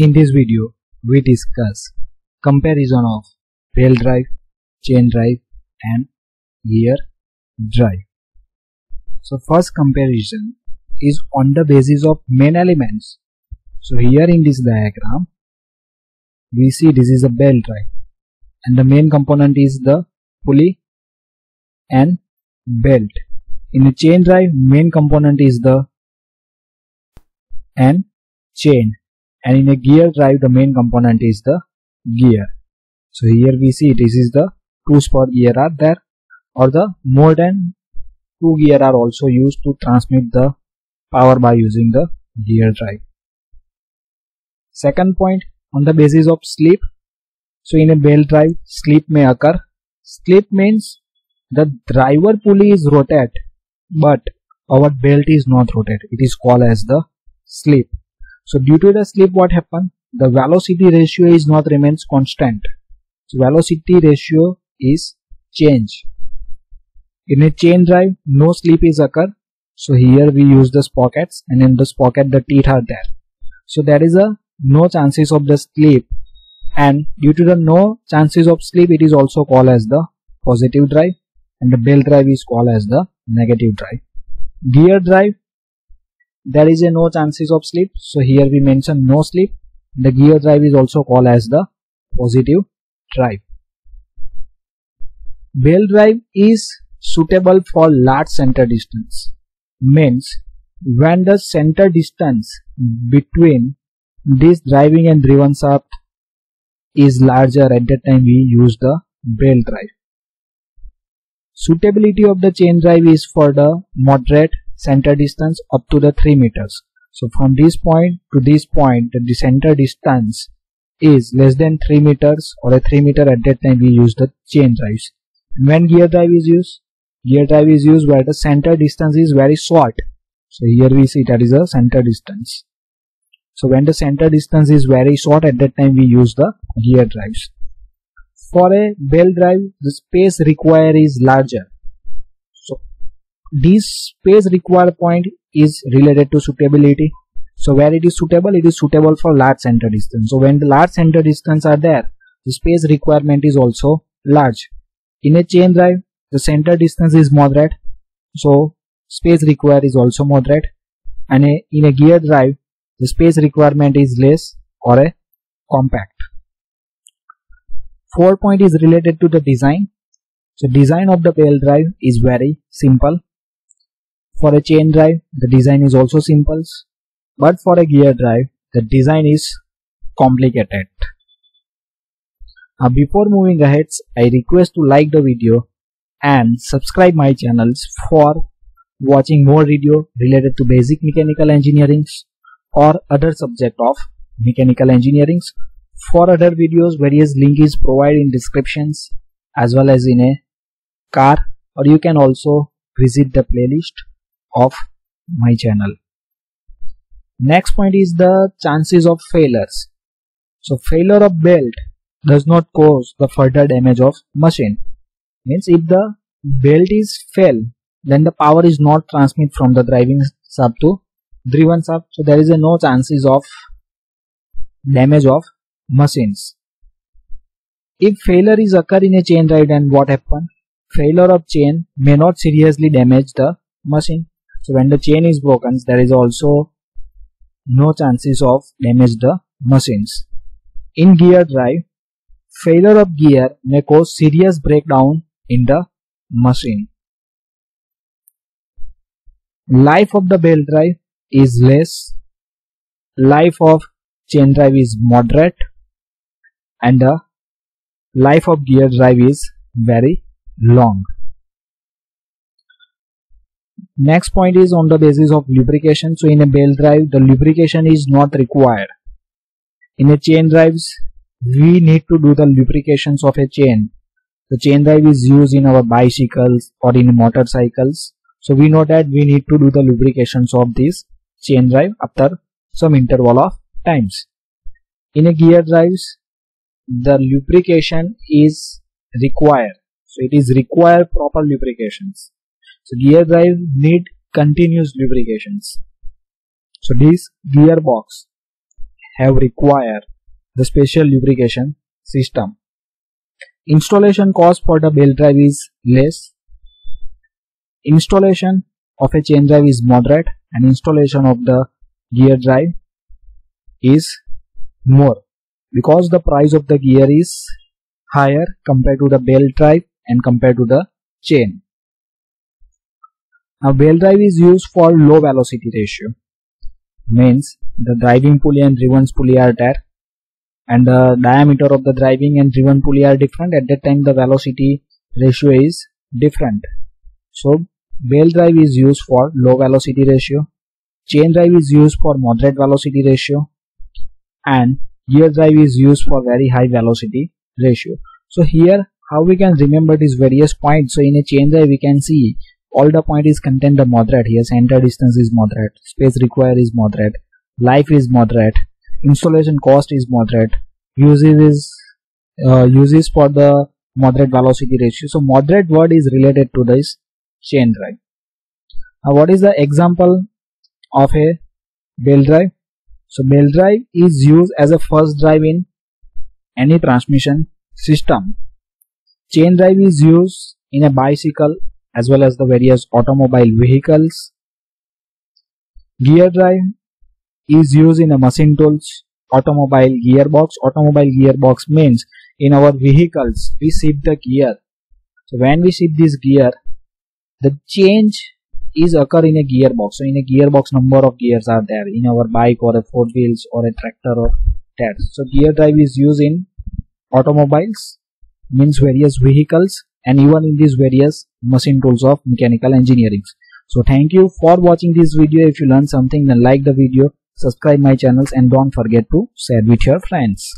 In this video, we discuss comparison of belt drive, chain drive and gear drive. So first comparison is on the basis of main elements. So here in this diagram, we see this is a belt drive and the main component is the pulley and belt. In a chain drive, main component is the and chain and in a gear drive the main component is the gear. So here we see this is the two spur gear are there. Or the more than two gear are also used to transmit the power by using the gear drive. Second point on the basis of slip so in a belt drive slip may occur. Slip means the driver pulley is rotate but our belt is not rotated it is called as the slip so due to the slip what happen? The velocity ratio is not remains constant. So velocity ratio is change. In a chain drive, no slip is occur. So here we use the sprockets and in the sprocket the teeth are there. So there is a no chances of the slip and due to the no chances of slip it is also called as the positive drive and the belt drive is called as the negative drive. Gear drive there is a no chances of slip so here we mention no slip the gear drive is also called as the positive drive. Belt drive is suitable for large center distance. Means when the center distance between this driving and driven shaft is larger at that time we use the belt drive. Suitability of the chain drive is for the moderate center distance up to the 3 meters. So from this point to this point the center distance is less than 3 meters or a 3 meter at that time we use the chain drives. When gear drive is used, gear drive is used where the center distance is very short. So here we see that is a center distance. So when the center distance is very short at that time we use the gear drives. For a belt drive the space required is larger this space required point is related to suitability. So where it is suitable it is suitable for large center distance. So when the large center distance are there the space requirement is also large. In a chain drive the center distance is moderate. So space required is also moderate. And a, in a gear drive the space requirement is less or a compact. Four point is related to the design. So design of the belt drive is very simple for a chain drive, the design is also simple, but for a gear drive, the design is complicated. Uh, before moving ahead, I request to like the video and subscribe my channels for watching more video related to basic mechanical engineering or other subject of mechanical engineering. For other videos, various link is provided in descriptions as well as in a car or you can also visit the playlist of my channel. Next point is the chances of failures. So failure of belt does not cause the further damage of machine. Means if the belt is fail then the power is not transmitted from the driving sub to driven sub. So there is a no chances of damage of machines. If failure is occur in a chain drive then what happen? Failure of chain may not seriously damage the machine so when the chain is broken, there is also no chances of damage the machines. In gear drive, failure of gear may cause serious breakdown in the machine. Life of the belt drive is less, life of chain drive is moderate and the life of gear drive is very long. Next point is on the basis of lubrication. So in a belt drive, the lubrication is not required. In a chain drives, we need to do the lubrications of a chain. The chain drive is used in our bicycles or in motorcycles. So we know that we need to do the lubrications of this chain drive after some interval of times. In a gear drives, the lubrication is required. So it is required proper lubrications. So gear drive need continuous lubrications. So this gearbox have required the special lubrication system. Installation cost for the belt drive is less. Installation of a chain drive is moderate and installation of the gear drive is more because the price of the gear is higher compared to the belt drive and compared to the chain. Now belt drive is used for low velocity ratio. Means the driving pulley and driven pulley are there. And the diameter of the driving and driven pulley are different. At that time the velocity ratio is different. So belt drive is used for low velocity ratio. Chain drive is used for moderate velocity ratio. And gear drive is used for very high velocity ratio. So here how we can remember these various points? So in a chain drive we can see all the point is contained the moderate. Here center distance is moderate. Space required is moderate. Life is moderate. Installation cost is moderate. Uses is uh, uses for the moderate velocity ratio. So moderate word is related to this chain drive. Now what is the example of a belt drive? So belt drive is used as a first drive in any transmission system. Chain drive is used in a bicycle as well as the various automobile vehicles. Gear drive is used in a machine tools automobile gearbox. Automobile gearbox means in our vehicles we shift the gear. So when we shift this gear the change is occur in a gearbox. So in a gearbox number of gears are there in our bike or a four wheels or a tractor or that. So gear drive is used in automobiles means various vehicles and even in these various machine tools of mechanical engineering. So thank you for watching this video. If you learned something then like the video subscribe my channels and don't forget to share with your friends